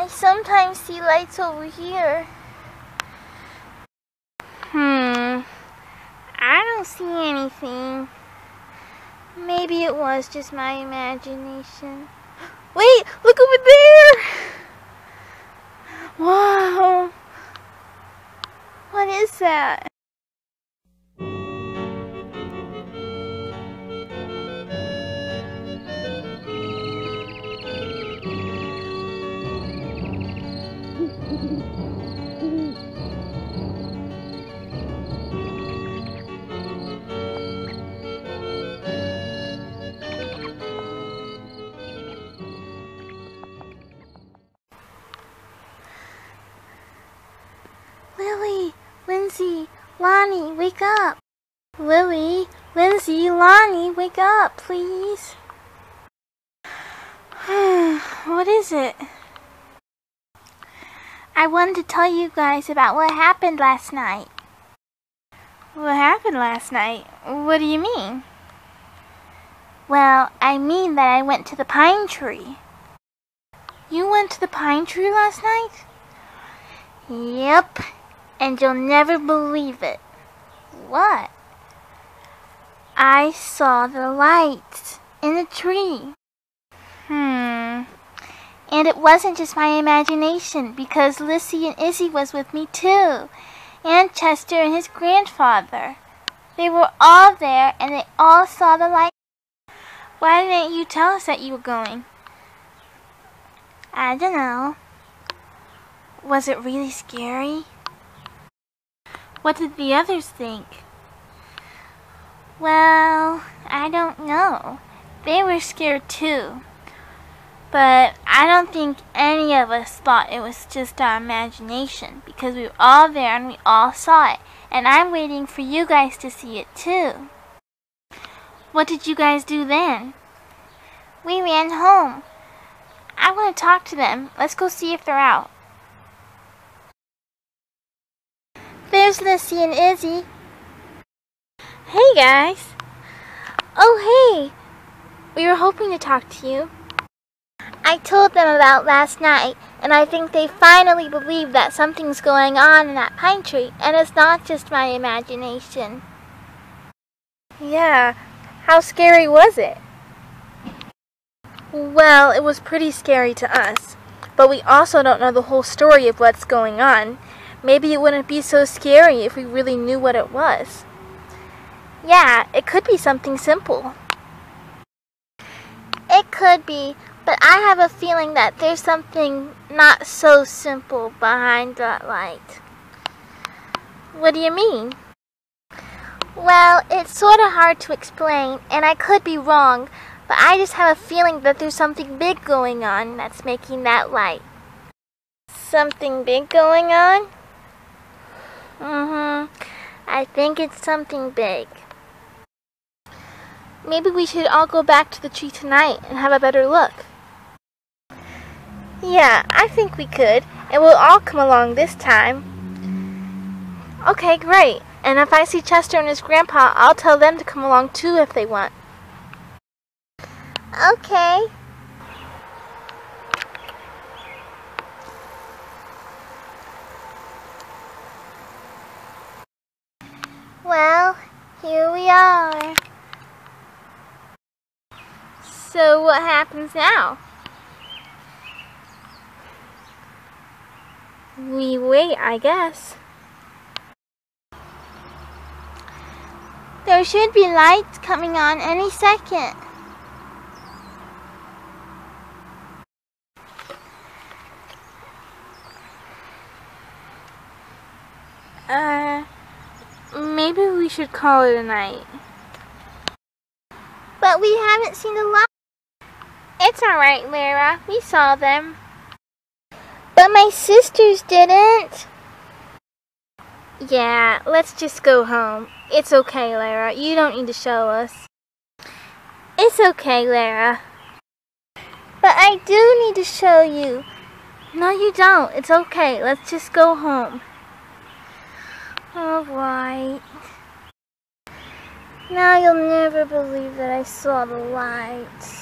I sometimes see lights over here. Hmm. I don't see anything. Maybe it was just my imagination. Wait, look over there! Wow. What is that? Lindsay, Lonnie, wake up. Lily, Lindsay, Lonnie, wake up, please. what is it? I wanted to tell you guys about what happened last night. What happened last night? What do you mean? Well, I mean that I went to the pine tree. You went to the pine tree last night? Yep, and you'll never believe it. What? I saw the light in the tree. Hmm. And it wasn't just my imagination, because Lissy and Izzy was with me too, and Chester and his grandfather. They were all there, and they all saw the light. Why didn't you tell us that you were going? I don't know. Was it really scary? What did the others think? Well, I don't know. They were scared too. But I don't think any of us thought it was just our imagination because we were all there and we all saw it. And I'm waiting for you guys to see it too. What did you guys do then? We ran home. I want to talk to them. Let's go see if they're out. There's Lissy and Izzy. Hey guys. Oh hey. We were hoping to talk to you. I told them about last night, and I think they finally believe that something's going on in that pine tree, and it's not just my imagination. Yeah, how scary was it? Well, it was pretty scary to us, but we also don't know the whole story of what's going on. Maybe it wouldn't be so scary if we really knew what it was. Yeah, it could be something simple. It could be, but I have a feeling that there's something not so simple behind that light. What do you mean? Well, it's sort of hard to explain, and I could be wrong, but I just have a feeling that there's something big going on that's making that light. Something big going on? Mm-hmm. I think it's something big. Maybe we should all go back to the tree tonight and have a better look. Yeah, I think we could, and we'll all come along this time. Okay, great. And if I see Chester and his grandpa, I'll tell them to come along too if they want. Okay. Well, here we are. So what happens now? We wait, I guess. There should be lights coming on any second. Uh, should call it a night. But we haven't seen the lights. It's alright, Lara. We saw them. But my sisters didn't. Yeah, let's just go home. It's okay, Lara. You don't need to show us. It's okay, Lara. But I do need to show you. No, you don't. It's okay. Let's just go home. Alright. Now you'll never believe that I saw the lights.